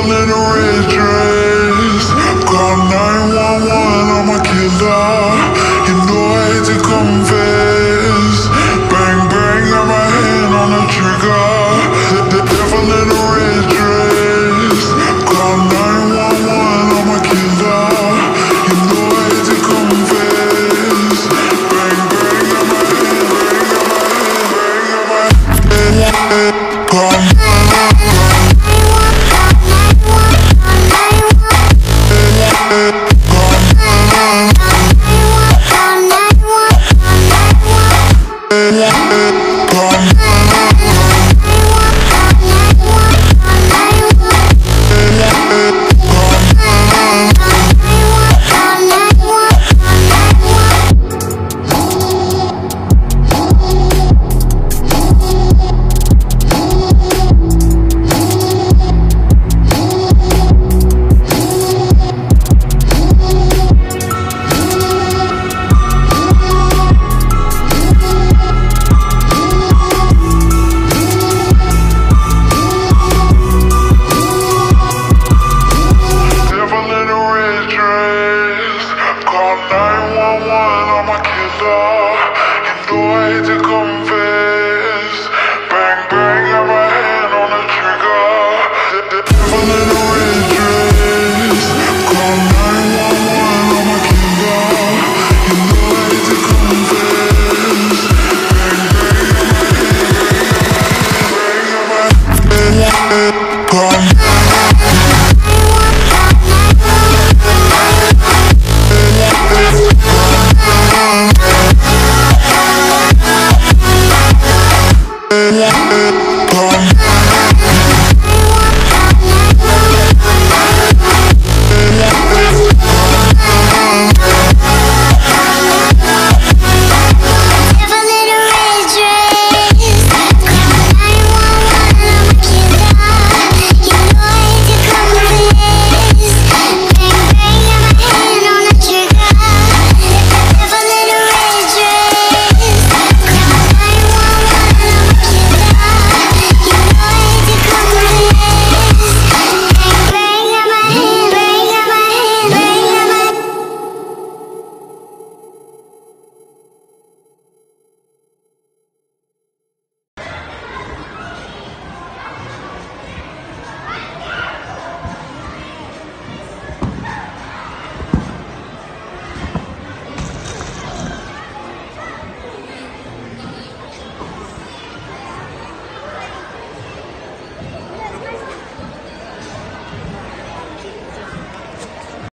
red dress Call 911, I'm a killer You know I hate to come call 911 on my killer. And though I hate to confess. Thank you.